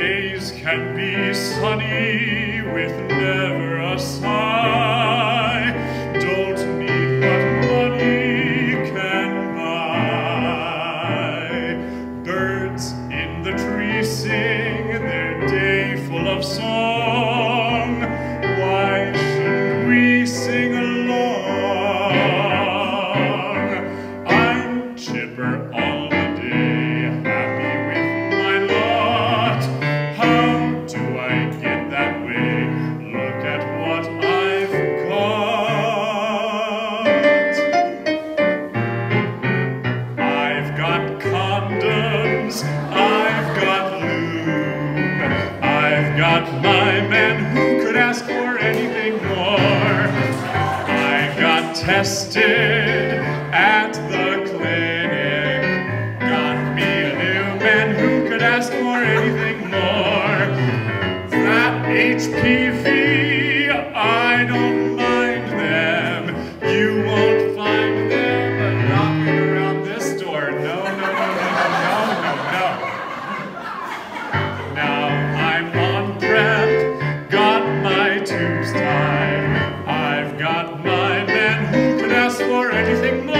days can be sunny with never a sigh. Don't need what money can buy. Birds in the tree sing their day full of song. Why shouldn't we sing along? I'm chipper my man, who could ask for anything more? I got tested at the clinic, got me a new man, who could ask for anything more? That HPV remember.